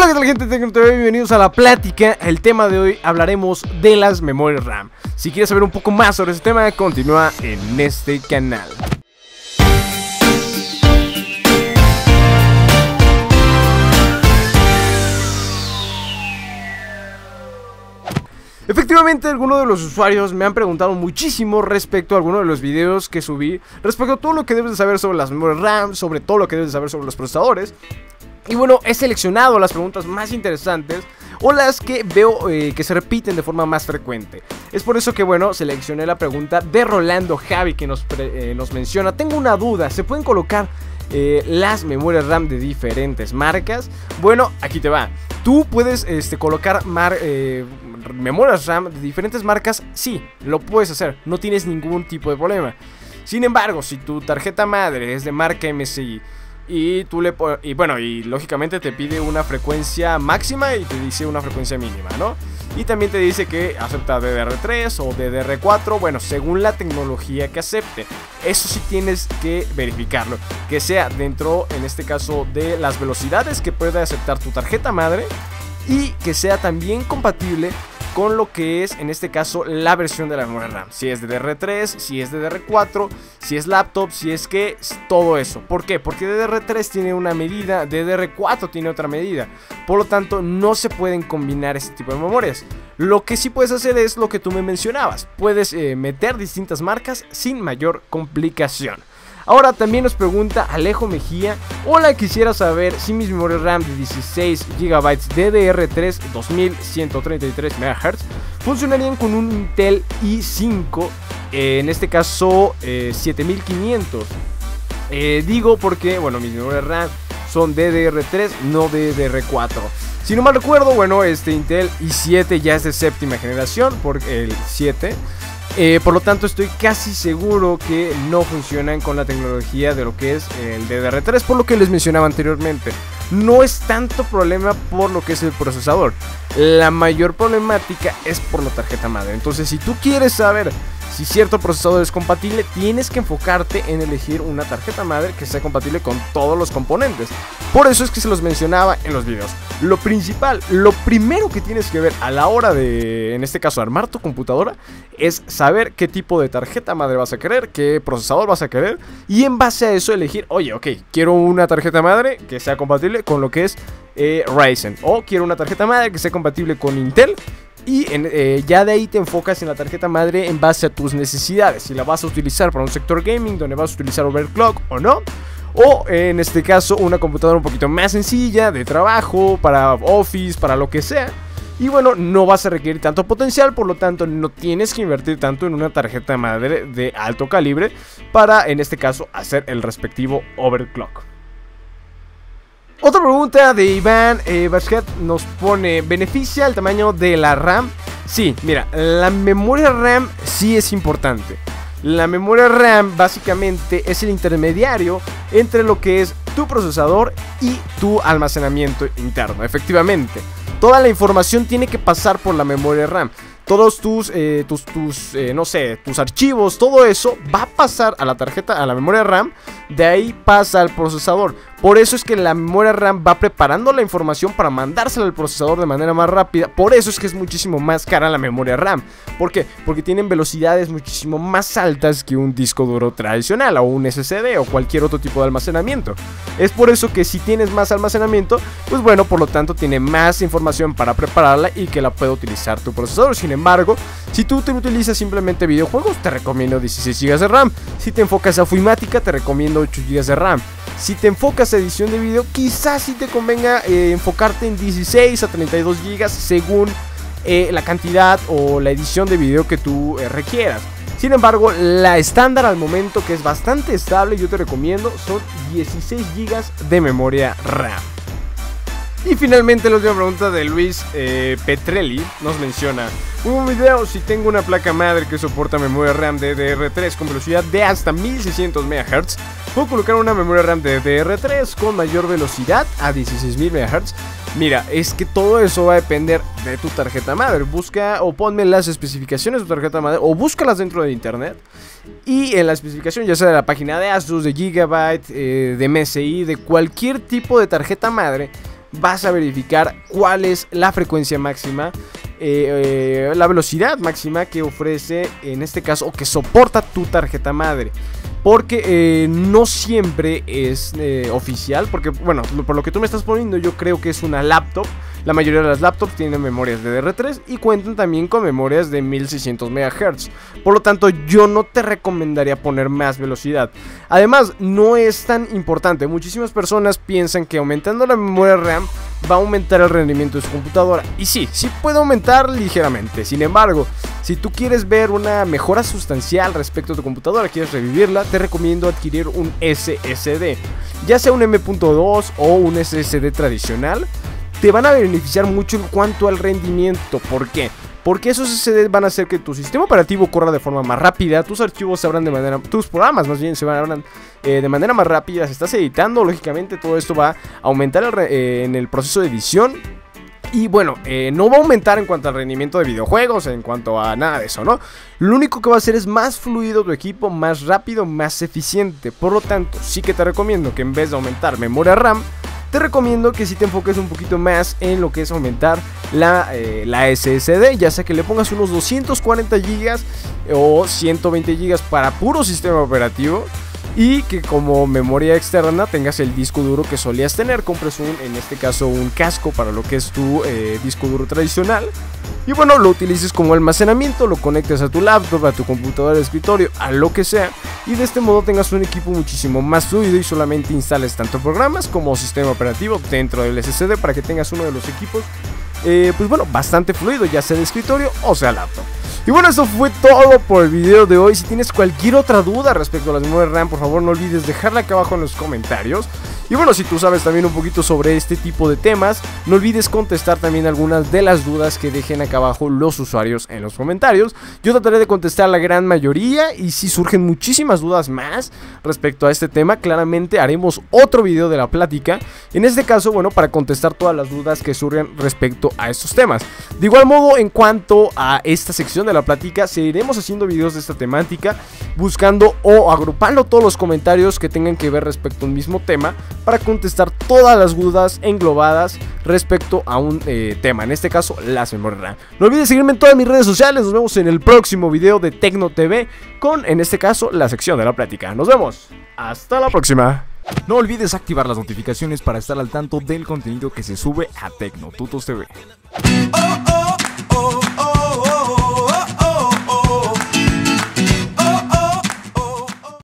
Hola, ¿qué tal gente? Bienvenidos a la plática. El tema de hoy hablaremos de las memorias RAM. Si quieres saber un poco más sobre ese tema, continúa en este canal. Efectivamente, algunos de los usuarios me han preguntado muchísimo respecto a algunos de los videos que subí, respecto a todo lo que debes de saber sobre las memorias RAM, sobre todo lo que debes de saber sobre los procesadores. Y bueno, he seleccionado las preguntas más interesantes o las que veo eh, que se repiten de forma más frecuente. Es por eso que, bueno, seleccioné la pregunta de Rolando Javi que nos, eh, nos menciona, tengo una duda, ¿se pueden colocar eh, las memorias RAM de diferentes marcas? Bueno, aquí te va. Tú puedes este, colocar memorias RAM de diferentes marcas, sí, lo puedes hacer, no tienes ningún tipo de problema. Sin embargo, si tu tarjeta madre es de marca MSI, y tú le y bueno, y lógicamente te pide una frecuencia máxima y te dice una frecuencia mínima, ¿no? Y también te dice que acepta DDR3 o DDR4, bueno, según la tecnología que acepte. Eso sí tienes que verificarlo, que sea dentro en este caso de las velocidades que puede aceptar tu tarjeta madre y que sea también compatible con lo que es en este caso la versión de la memoria RAM. Si es de DR3, si es de DR4, si es laptop, si es que todo eso. ¿Por qué? Porque DDR3 tiene una medida, DDR4 tiene otra medida. Por lo tanto, no se pueden combinar este tipo de memorias. Lo que sí puedes hacer es lo que tú me mencionabas. Puedes eh, meter distintas marcas sin mayor complicación. Ahora también nos pregunta Alejo Mejía, hola quisiera saber si mis memorias RAM de 16 GB DDR3 2133 MHz funcionarían con un Intel i5, eh, en este caso 7500. Eh, eh, digo porque, bueno, mis memorias RAM son DDR3, no DDR4. Si no mal recuerdo, bueno, este Intel i7 ya es de séptima generación, por el 7. Eh, por lo tanto, estoy casi seguro que no funcionan con la tecnología de lo que es el DDR3, por lo que les mencionaba anteriormente. No es tanto problema por lo que es el procesador. La mayor problemática es por la tarjeta madre. Entonces, si tú quieres saber si cierto procesador es compatible, tienes que enfocarte en elegir una tarjeta madre que sea compatible con todos los componentes. Por eso es que se los mencionaba en los videos. Lo principal, lo primero que tienes que ver a la hora de, en este caso, armar tu computadora, es saber qué tipo de tarjeta madre vas a querer, qué procesador vas a querer, y en base a eso elegir, oye, ok, quiero una tarjeta madre que sea compatible con lo que es eh, Ryzen, o quiero una tarjeta madre que sea compatible con Intel, y eh, ya de ahí te enfocas en la tarjeta madre en base a tus necesidades. Si la vas a utilizar para un sector gaming, donde vas a utilizar overclock o no. O en este caso una computadora un poquito más sencilla, de trabajo, para office, para lo que sea. Y bueno, no vas a requerir tanto potencial, por lo tanto no tienes que invertir tanto en una tarjeta madre de alto calibre para en este caso hacer el respectivo overclock. Otra pregunta de Iván eh, nos pone, ¿beneficia el tamaño de la RAM? Sí, mira, la memoria RAM sí es importante. La memoria RAM básicamente es el intermediario entre lo que es tu procesador y tu almacenamiento interno, efectivamente. Toda la información tiene que pasar por la memoria RAM todos tus, eh, tus eh, no sé, tus archivos, todo eso va a pasar a la tarjeta, a la memoria RAM, de ahí pasa al procesador. Por eso es que la memoria RAM va preparando la información para mandársela al procesador de manera más rápida. Por eso es que es muchísimo más cara la memoria RAM. ¿Por qué? Porque tienen velocidades muchísimo más altas que un disco duro tradicional o un SSD o cualquier otro tipo de almacenamiento. Es por eso que si tienes más almacenamiento, pues bueno, por lo tanto tiene más información para prepararla y que la pueda utilizar tu procesador. Sin embargo, si tú te utilizas simplemente videojuegos, te recomiendo 16 GB de RAM. Si te enfocas a Fuimática, te recomiendo 8 GB de RAM. Si te enfocas a edición de video, quizás sí te convenga eh, enfocarte en 16 a 32 GB según eh, la cantidad o la edición de video que tú eh, requieras. Sin embargo, la estándar al momento, que es bastante estable, yo te recomiendo, son 16 GB de memoria RAM. Y finalmente la última pregunta de Luis Petrelli nos menciona Un video si tengo una placa madre que soporta memoria RAM DDR3 con velocidad de hasta 1600 MHz Puedo colocar una memoria RAM de DDR3 con mayor velocidad a 16000 MHz. Mira, es que todo eso va a depender de tu tarjeta madre. Busca o ponme las especificaciones de tu tarjeta madre o búscalas dentro de internet. Y en la especificación, ya sea de la página de Asus, de Gigabyte, eh, de MSI, de cualquier tipo de tarjeta madre, vas a verificar cuál es la frecuencia máxima, eh, eh, la velocidad máxima que ofrece, en este caso, o que soporta tu tarjeta madre. Porque eh, no siempre es oficial, porque bueno, por lo que tú me estás poniendo yo creo que es una laptop. La mayoría de las laptops tienen memorias DDR3 y cuentan también con memorias de 1600 MHz. Por lo tanto, yo no te recomendaría poner más velocidad. Además, no es tan importante. Muchísimas personas piensan que aumentando la memoria RAM va a aumentar el rendimiento de su computadora. Y sí, sí puede aumentar ligeramente. Sin embargo, si tú quieres ver una mejora sustancial respecto a tu computadora, quieres revivirla, te recomiendo adquirir un SSD. Ya sea un M.2 o un SSD tradicional te van a beneficiar mucho en cuanto al rendimiento. ¿Por qué? Porque esos SSD van a hacer que tu sistema operativo corra de forma más rápida, tus archivos se abran de manera, tus programas más bien se abran eh, de manera más rápida, si estás editando, lógicamente todo esto va a aumentar eh, en el proceso de edición. Y bueno, eh, no va a aumentar en cuanto al rendimiento de videojuegos, en cuanto a nada de eso, ¿no? Lo único que va a hacer es más fluido tu equipo, más rápido, más eficiente. Por lo tanto, sí que te recomiendo que en vez de aumentar memoria RAM, te recomiendo que si te enfoques un poquito más en lo que es aumentar la, eh, la SSD, ya sea que le pongas unos 240 GB o 120 GB para puro sistema operativo y que como memoria externa tengas el disco duro que solías tener, compres un, en este caso un casco para lo que es tu eh, disco duro tradicional. Y bueno, lo utilices como almacenamiento, lo conectes a tu laptop, a tu computadora de escritorio, a lo que sea y de este modo tengas un equipo muchísimo más fluido y solamente instales tanto programas como sistema operativo dentro del SSD para que tengas uno de los equipos eh, pues bueno, bastante fluido, ya sea de escritorio o sea laptop. Y bueno, eso fue todo por el video de hoy. Si tienes cualquier otra duda respecto a las memorias RAM, por favor no olvides dejarla acá abajo en los comentarios. Y bueno, si tú sabes también un poquito sobre este tipo de temas, no olvides contestar también algunas de las dudas que dejen acá abajo los usuarios en los comentarios. Yo trataré de contestar la gran mayoría y si surgen muchísimas dudas más respecto a este tema, claramente haremos otro video de la plática. En este caso, bueno, para contestar todas las dudas que surgen respecto a estos temas. De igual modo, en cuanto a esta sección de la plática, seguiremos haciendo videos de esta temática, buscando o agrupando todos los comentarios que tengan que ver respecto a un mismo tema para contestar todas las dudas englobadas respecto a un eh, tema, en este caso las memorias RAM. No olvides seguirme en todas mis redes sociales, nos vemos en el próximo video de Tecno TV con, en este caso, la sección de la plática. Nos vemos, hasta la próxima. No olvides activar las notificaciones para estar al tanto del contenido que se sube a Tecno Tutos TV. Oh, oh, oh.